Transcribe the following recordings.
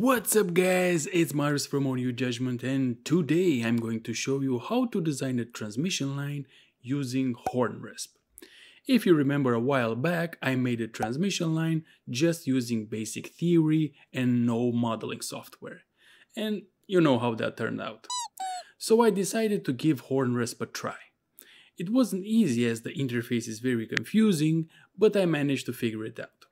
What's up guys, it's Marius from Audio Judgement and today I'm going to show you how to design a transmission line using HornResp. If you remember a while back, I made a transmission line just using basic theory and no modeling software. And you know how that turned out. So I decided to give HornResp a try. It wasn't easy as the interface is very confusing, but I managed to figure it out.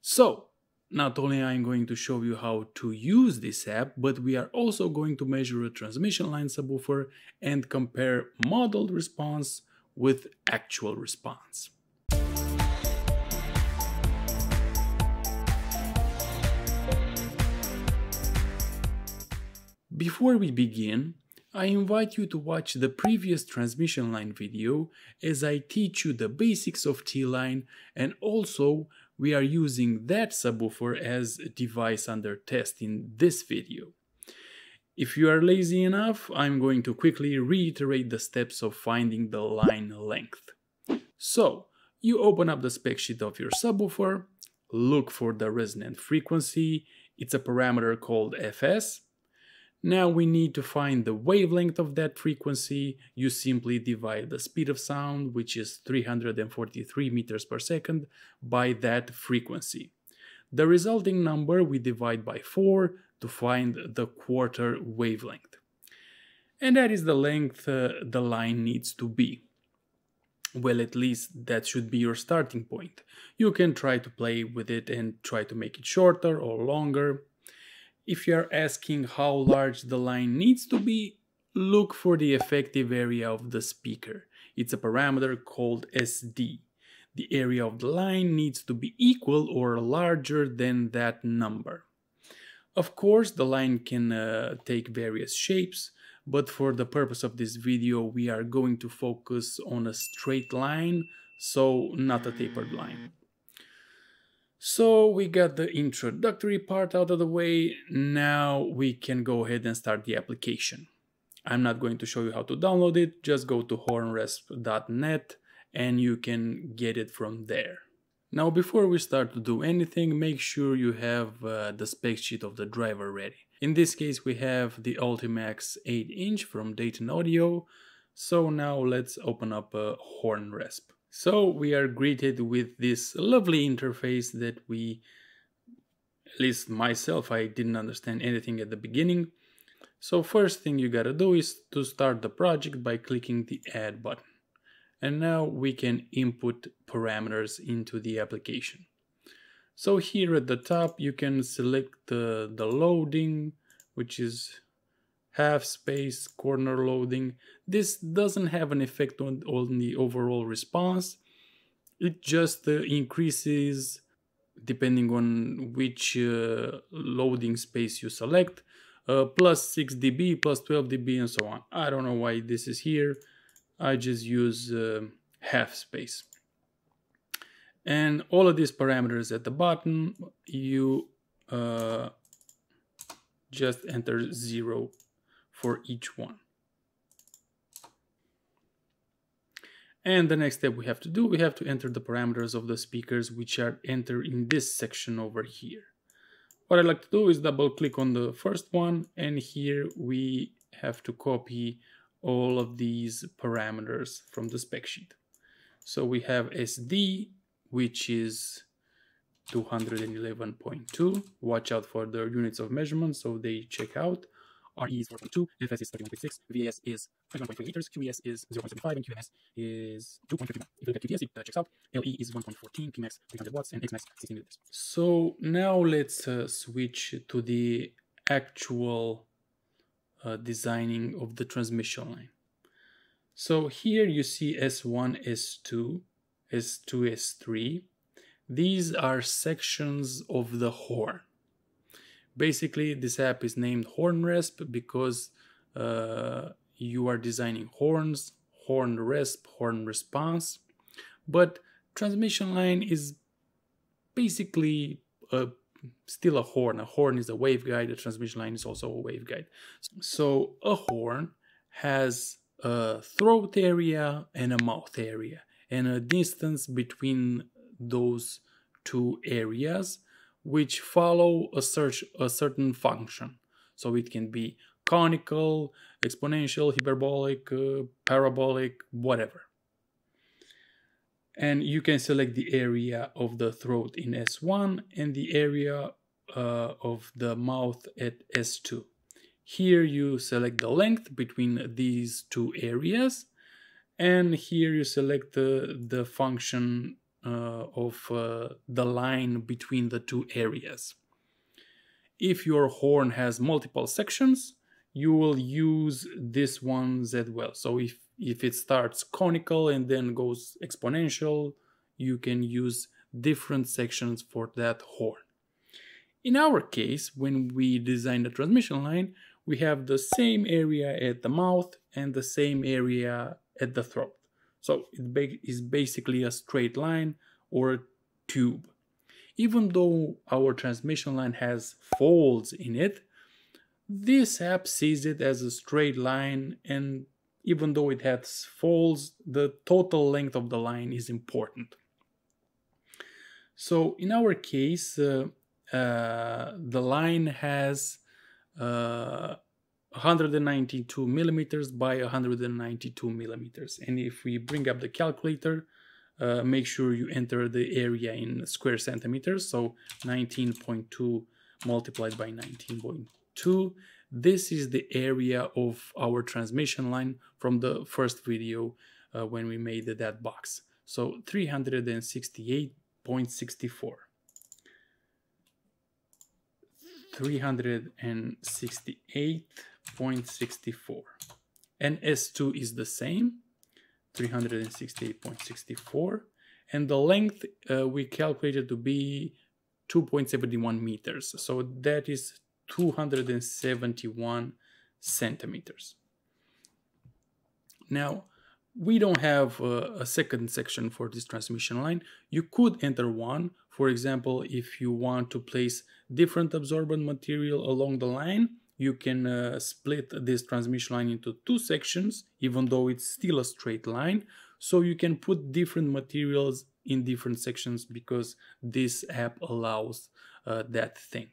So, not only I'm going to show you how to use this app, but we are also going to measure a transmission line subwoofer and compare modeled response with actual response. Before we begin, I invite you to watch the previous transmission line video as I teach you the basics of T-line and also we are using that subwoofer as a device under test in this video. If you are lazy enough, I'm going to quickly reiterate the steps of finding the line length. So, you open up the spec sheet of your subwoofer, look for the resonant frequency, it's a parameter called fs, now we need to find the wavelength of that frequency. You simply divide the speed of sound, which is 343 meters per second, by that frequency. The resulting number we divide by 4 to find the quarter wavelength. And that is the length uh, the line needs to be. Well, at least that should be your starting point. You can try to play with it and try to make it shorter or longer. If you are asking how large the line needs to be, look for the effective area of the speaker. It's a parameter called SD. The area of the line needs to be equal or larger than that number. Of course, the line can uh, take various shapes, but for the purpose of this video, we are going to focus on a straight line, so not a tapered line. So we got the introductory part out of the way, now we can go ahead and start the application. I'm not going to show you how to download it, just go to hornresp.net and you can get it from there. Now before we start to do anything, make sure you have uh, the spec sheet of the driver ready. In this case we have the Ultimax 8 inch from Dayton Audio, so now let's open up a HornResp. So we are greeted with this lovely interface that we, at least myself, I didn't understand anything at the beginning. So first thing you gotta do is to start the project by clicking the add button. And now we can input parameters into the application. So here at the top you can select the, the loading, which is half space, corner loading. This doesn't have an effect on, on the overall response. It just uh, increases depending on which uh, loading space you select, uh, plus 6 dB, plus 12 dB, and so on. I don't know why this is here. I just use uh, half space. And all of these parameters at the bottom, you uh, just enter 0 for each one. And the next step we have to do, we have to enter the parameters of the speakers which are entered in this section over here. What I like to do is double click on the first one and here we have to copy all of these parameters from the spec sheet. So we have SD, which is 211.2. Watch out for the units of measurement so they check out. RE is 4.2, FS is 31.6, VAS is 21.3 liters, QES is 0.75, and QMS is 2.51. If you look at QTS, it uh, checks out. LE is 1.14, Pmax 300 watts, and Xmax 16 liters. So now let's uh, switch to the actual uh, designing of the transmission line. So here you see S1, S2, S2, S3. These are sections of the horn. Basically, this app is named HornResp because uh, you are designing horns, horn resp, horn response. But transmission line is basically a, still a horn. A horn is a waveguide. A transmission line is also a waveguide. So a horn has a throat area and a mouth area and a distance between those two areas which follow a search a certain function. So it can be conical, exponential, hyperbolic, uh, parabolic, whatever. And you can select the area of the throat in S1 and the area uh, of the mouth at S2. Here you select the length between these two areas and here you select the, the function of uh, the line between the two areas. If your horn has multiple sections, you will use this ones as well. So if, if it starts conical and then goes exponential, you can use different sections for that horn. In our case, when we design the transmission line, we have the same area at the mouth and the same area at the throat. So it is basically a straight line or a tube. Even though our transmission line has folds in it, this app sees it as a straight line and even though it has folds, the total length of the line is important. So in our case, uh, uh, the line has uh, 192 millimeters by 192 millimeters. And if we bring up the calculator, uh, make sure you enter the area in square centimeters. So 19.2 multiplied by 19.2. This is the area of our transmission line from the first video uh, when we made that box. So 368.64. 368.64 and S2 is the same 368.64 and the length uh, we calculated to be 2.71 meters. So that is 271 centimeters. Now we don't have a, a second section for this transmission line. You could enter one. For example if you want to place different absorbent material along the line you can uh, split this transmission line into two sections even though it's still a straight line. So you can put different materials in different sections because this app allows uh, that thing.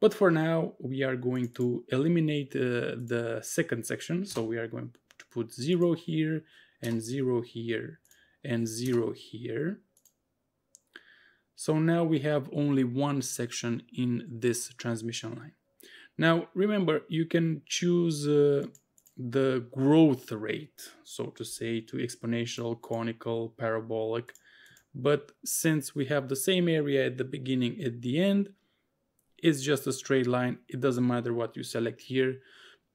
But for now we are going to eliminate uh, the second section. So we are going to put zero here and zero here and zero here. So now we have only one section in this transmission line now, remember, you can choose uh, the growth rate, so to say, to exponential, conical, parabolic. But since we have the same area at the beginning, at the end, it's just a straight line. It doesn't matter what you select here.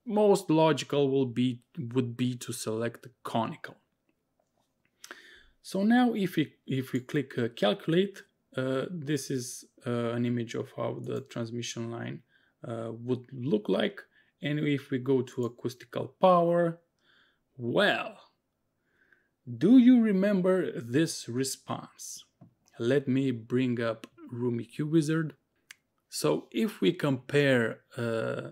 Most logical will be would be to select conical. So now if we if we click uh, calculate, uh, this is uh, an image of how the transmission line uh, would look like. And if we go to acoustical power, well, do you remember this response? Let me bring up Room EQ Wizard. So if we compare uh,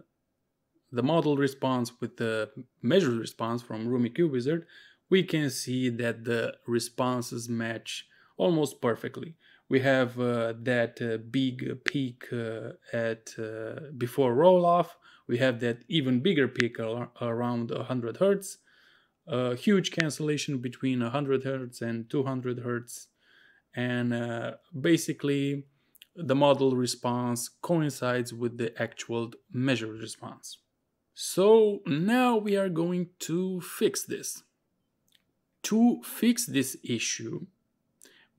the model response with the measured response from Room EQ Wizard, we can see that the responses match almost perfectly we have uh, that uh, big peak uh, at uh, before roll off we have that even bigger peak around 100 hertz. A huge cancellation between 100 hertz and 200 hertz. And uh, basically the model response coincides with the actual measured response. So now we are going to fix this. To fix this issue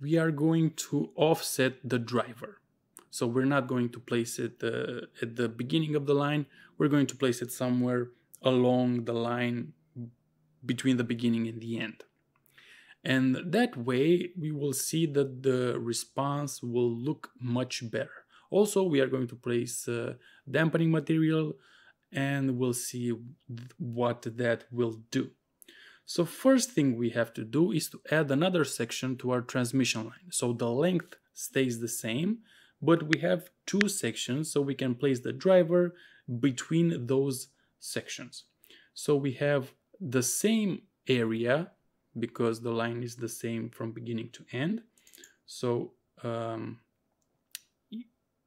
we are going to offset the driver. So we're not going to place it uh, at the beginning of the line. We're going to place it somewhere along the line between the beginning and the end. And that way we will see that the response will look much better. Also, we are going to place uh, dampening material and we'll see what that will do. So first thing we have to do is to add another section to our transmission line. So the length stays the same, but we have two sections so we can place the driver between those sections. So we have the same area because the line is the same from beginning to end. So um,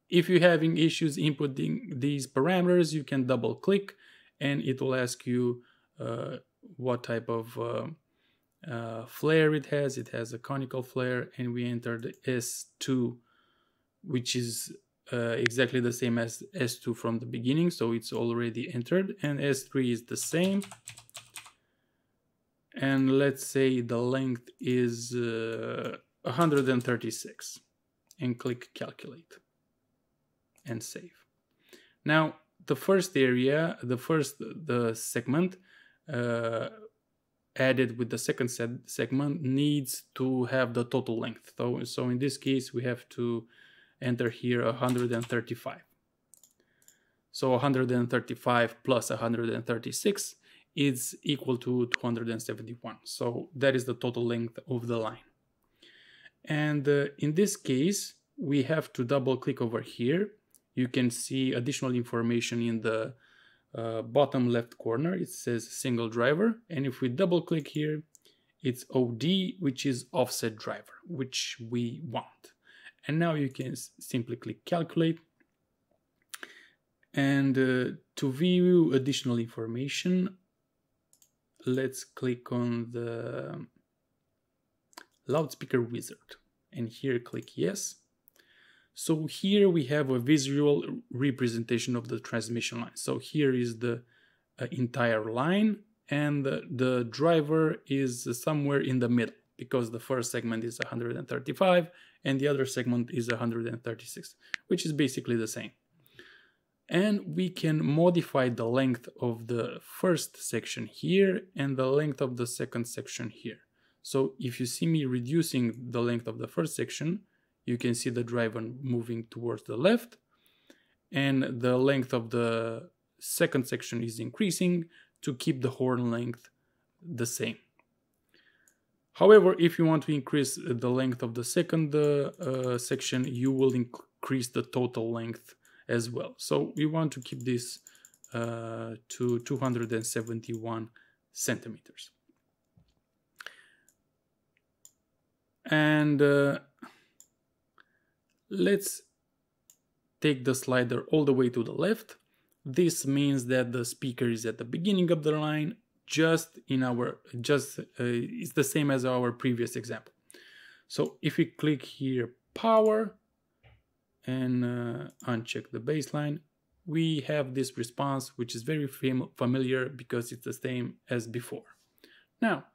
if you're having issues inputting these parameters, you can double click and it will ask you uh, what type of uh, uh, flare it has. It has a conical flare and we entered S2, which is uh, exactly the same as S2 from the beginning. So it's already entered and S3 is the same. And let's say the length is uh, 136 and click calculate and save. Now, the first area, the first the segment uh, added with the second segment needs to have the total length. So, so in this case, we have to enter here 135. So 135 plus 136 is equal to 271. So that is the total length of the line. And uh, in this case, we have to double click over here. You can see additional information in the uh, bottom left corner. It says single driver. And if we double click here, it's OD, which is offset driver, which we want. And now you can simply click calculate. And uh, to view additional information, let's click on the loudspeaker wizard and here click yes. So here we have a visual representation of the transmission line. So here is the uh, entire line and the, the driver is somewhere in the middle because the first segment is 135 and the other segment is 136, which is basically the same. And we can modify the length of the first section here and the length of the second section here. So if you see me reducing the length of the first section, you can see the driver moving towards the left and the length of the second section is increasing to keep the horn length the same. However, if you want to increase the length of the second uh, uh, section, you will increase the total length as well. So we want to keep this uh, to 271 centimeters. and uh, let's take the slider all the way to the left. This means that the speaker is at the beginning of the line just in our just uh, it's the same as our previous example. So if we click here power and uh, uncheck the baseline we have this response which is very fam familiar because it's the same as before. Now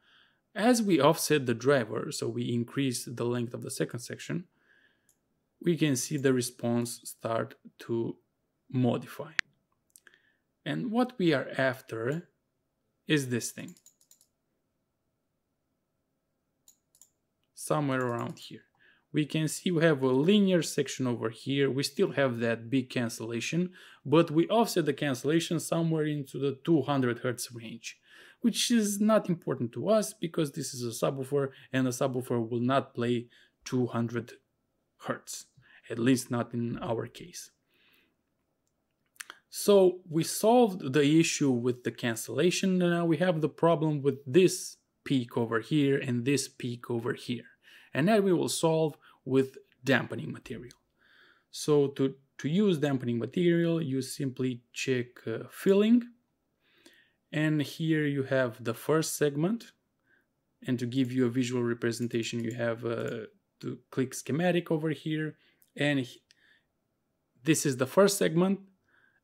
as we offset the driver, so we increase the length of the second section, we can see the response start to modify. And what we are after is this thing. Somewhere around here. We can see we have a linear section over here. We still have that big cancellation, but we offset the cancellation somewhere into the 200 Hertz range which is not important to us because this is a subwoofer and a subwoofer will not play 200 hertz, at least not in our case. So we solved the issue with the cancellation, now we have the problem with this peak over here and this peak over here. And that we will solve with dampening material. So to, to use dampening material, you simply check uh, filling and here you have the first segment. And to give you a visual representation, you have uh, to click schematic over here. And this is the first segment.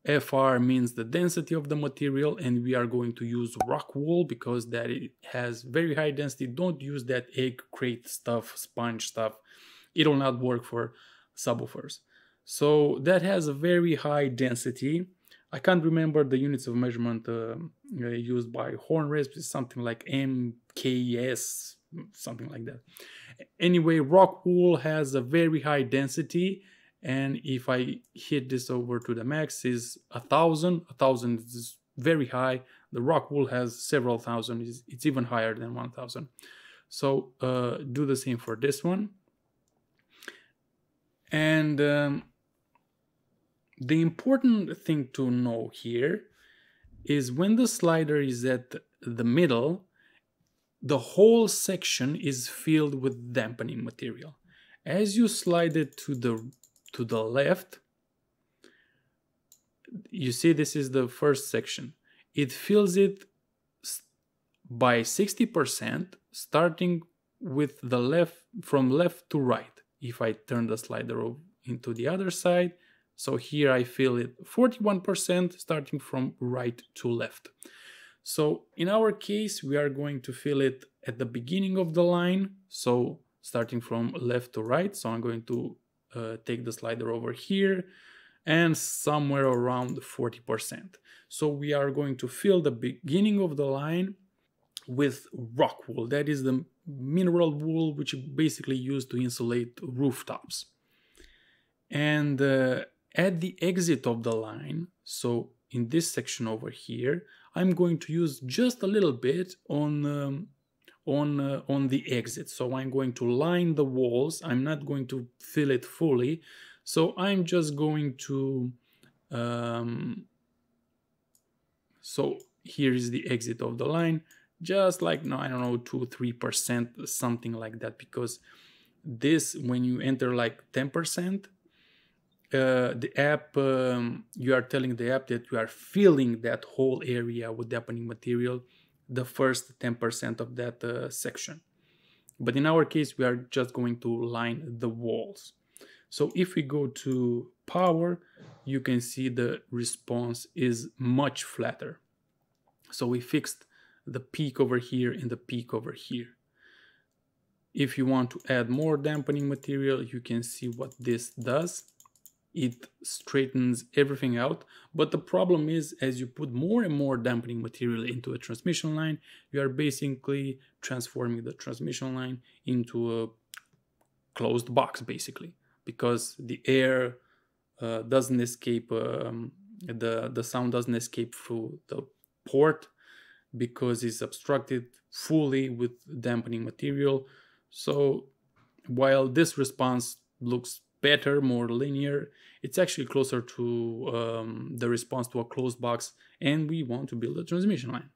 FR means the density of the material and we are going to use rock wool because that it has very high density. Don't use that egg crate stuff, sponge stuff. It will not work for subwoofers. So that has a very high density I can't remember the units of measurement uh, uh used by HornResp, it's something like MKS, something like that. Anyway, rock wool has a very high density, and if I hit this over to the max, is a thousand. A thousand is very high. The rock wool has several thousand. It's, it's even higher than one thousand. So uh, do the same for this one. And um, the important thing to know here is when the slider is at the middle, the whole section is filled with dampening material. As you slide it to the to the left, you see this is the first section. It fills it by 60% starting with the left from left to right. If I turn the slider over into the other side, so here I fill it 41% starting from right to left. So in our case, we are going to fill it at the beginning of the line. So starting from left to right. So I'm going to uh, take the slider over here and somewhere around 40%. So we are going to fill the beginning of the line with rock wool. That is the mineral wool which is basically used to insulate rooftops. And uh, at the exit of the line, so in this section over here, I'm going to use just a little bit on um, on uh, on the exit. So I'm going to line the walls. I'm not going to fill it fully. So I'm just going to um, so here is the exit of the line just like no i don't know 2 3% something like that because this when you enter like 10% uh, the app um, you are telling the app that you are filling that whole area with dampening material the first 10% of that uh, section but in our case we are just going to line the walls so if we go to power you can see the response is much flatter so we fixed the peak over here and the peak over here. If you want to add more dampening material, you can see what this does. It straightens everything out. But the problem is, as you put more and more dampening material into a transmission line, you are basically transforming the transmission line into a closed box, basically, because the air uh, doesn't escape, um, the, the sound doesn't escape through the port because it's obstructed fully with dampening material. So while this response looks better, more linear, it's actually closer to um, the response to a closed box and we want to build a transmission line.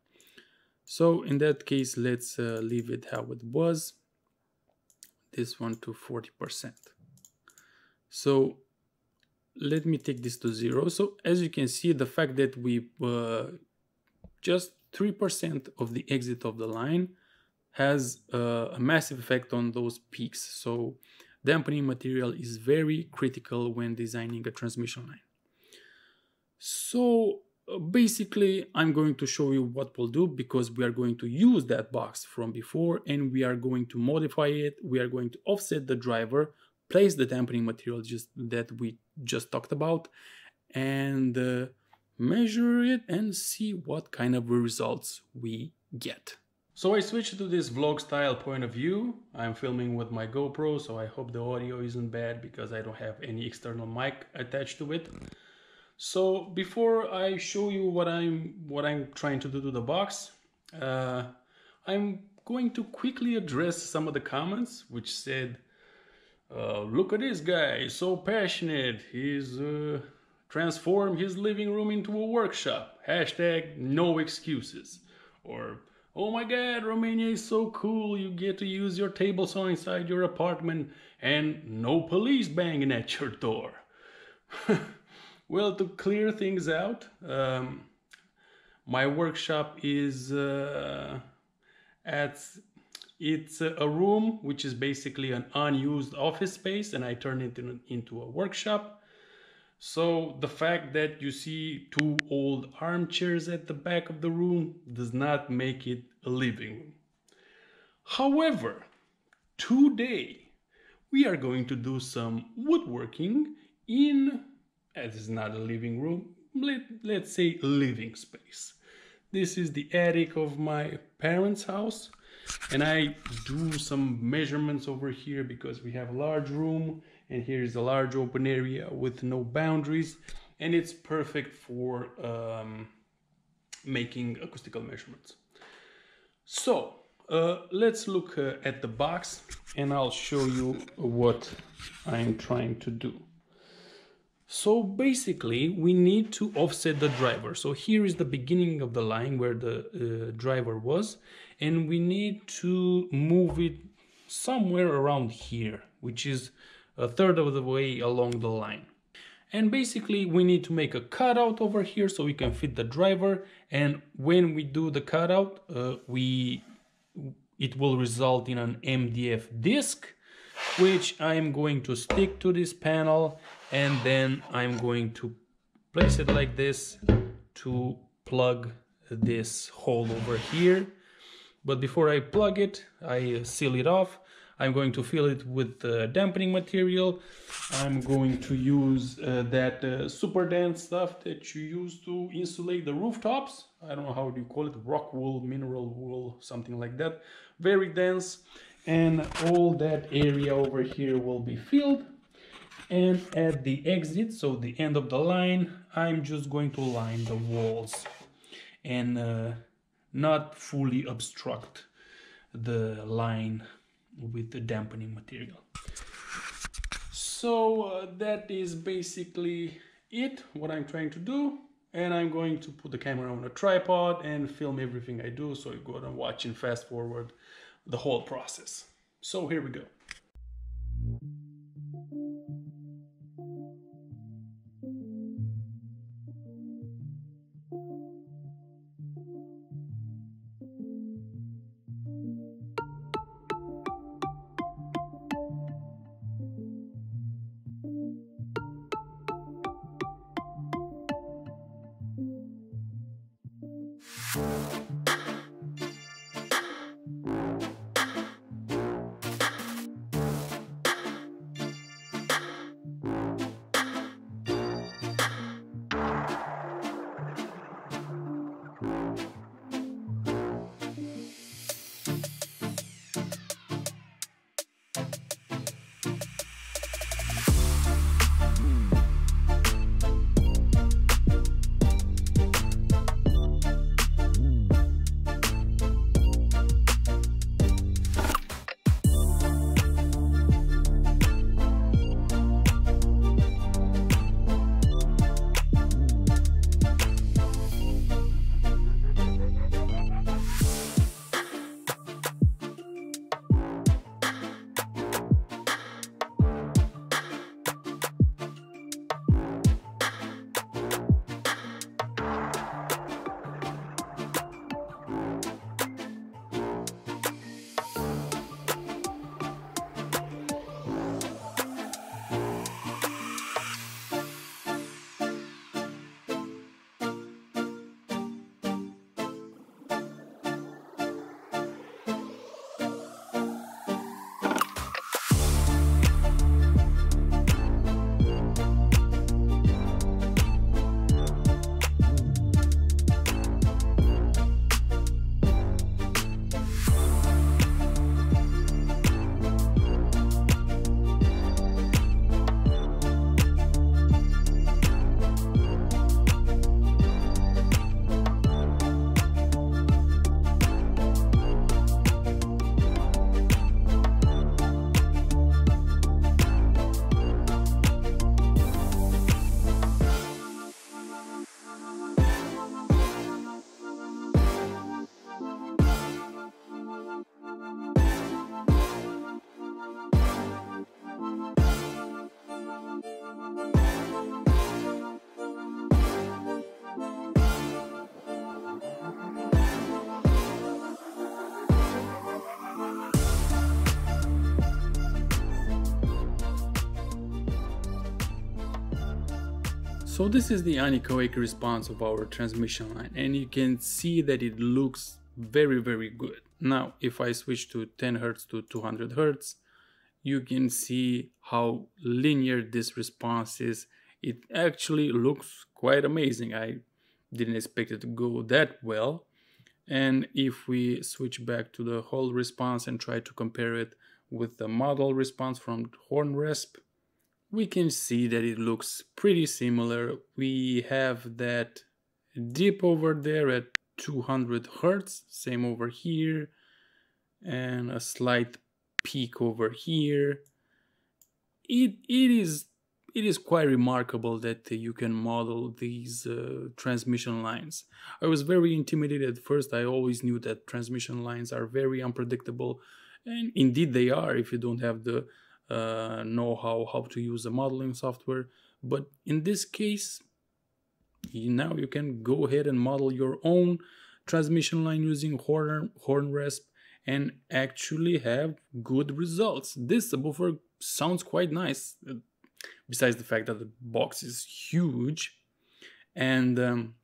So in that case, let's uh, leave it how it was. This one to 40%. So let me take this to zero. So as you can see, the fact that we uh, just 3% of the exit of the line has uh, a massive effect on those peaks. So dampening material is very critical when designing a transmission line. So uh, basically I'm going to show you what we'll do because we are going to use that box from before and we are going to modify it. We are going to offset the driver, place the dampening material just that we just talked about and uh, measure it and see what kind of results we get. So I switched to this vlog style point of view. I'm filming with my GoPro, so I hope the audio isn't bad because I don't have any external mic attached to it. So before I show you what I'm what I'm trying to do to the box, uh, I'm going to quickly address some of the comments which said, uh, "Look at this guy, he's so passionate. He's uh, transform his living room into a workshop. Hashtag no excuses. Or, oh my god, Romania is so cool, you get to use your table saw inside your apartment and no police banging at your door. well, to clear things out, um, my workshop is uh, at it's a room which is basically an unused office space and I turn it into, into a workshop so the fact that you see two old armchairs at the back of the room does not make it a living room. However, today we are going to do some woodworking in, as is not a living room, let, let's say living space. This is the attic of my parents' house and I do some measurements over here because we have a large room and here is a large open area with no boundaries and it's perfect for um, making acoustical measurements. So uh, let's look uh, at the box and I'll show you what I'm trying to do. So basically we need to offset the driver. So here is the beginning of the line where the uh, driver was and we need to move it somewhere around here, which is a third of the way along the line. and basically we need to make a cutout over here so we can fit the driver. And when we do the cutout uh, we it will result in an MDF disc which I'm going to stick to this panel. And then I'm going to place it like this to plug this hole over here. But before I plug it I seal it off I'm going to fill it with uh, dampening material. I'm going to use uh, that uh, super dense stuff that you use to insulate the rooftops. I don't know how do you call it, rock wool, mineral wool, something like that. Very dense. And all that area over here will be filled. And at the exit, so the end of the line, I'm just going to line the walls and uh, not fully obstruct the line with the dampening material. So uh, that is basically it, what I'm trying to do. And I'm going to put the camera on a tripod and film everything I do so you go and watch and fast forward the whole process. So here we go. So this is the anechoic response of our transmission line and you can see that it looks very very good. Now if I switch to 10 Hz to 200 Hz you can see how linear this response is. It actually looks quite amazing. I didn't expect it to go that well. And if we switch back to the whole response and try to compare it with the model response from HornResp, we can see that it looks pretty similar. We have that dip over there at 200 Hertz, same over here, and a slight peak over here. It, it is it is quite remarkable that you can model these uh, transmission lines. I was very intimidated at first. I always knew that transmission lines are very unpredictable, and indeed they are if you don't have the know how how to use the modeling software. But in this case you, now you can go ahead and model your own transmission line using horn HornResp and actually have good results. This subwoofer sounds quite nice uh, besides the fact that the box is huge and um,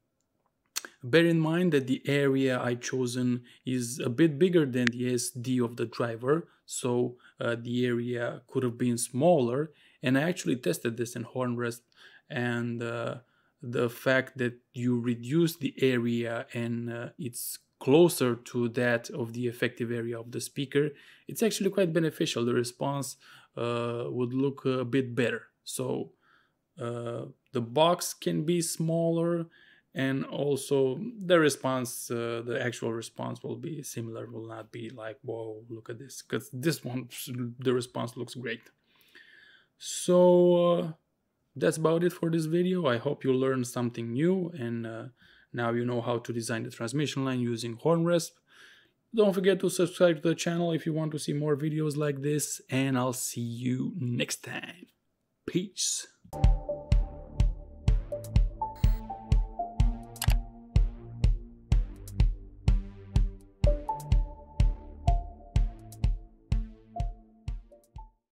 bear in mind that the area I chosen is a bit bigger than the SD of the driver so uh, the area could have been smaller and I actually tested this in HornResp and uh, the fact that you reduce the area and uh, it's closer to that of the effective area of the speaker it's actually quite beneficial. The response uh, would look a bit better. So uh, the box can be smaller and also the response uh, the actual response will be similar will not be like whoa look at this because this one the response looks great. So uh, that's about it for this video. I hope you learned something new and uh, now you know how to design the transmission line using HornResp don't forget to subscribe to the channel if you want to see more videos like this and i'll see you next time. Peace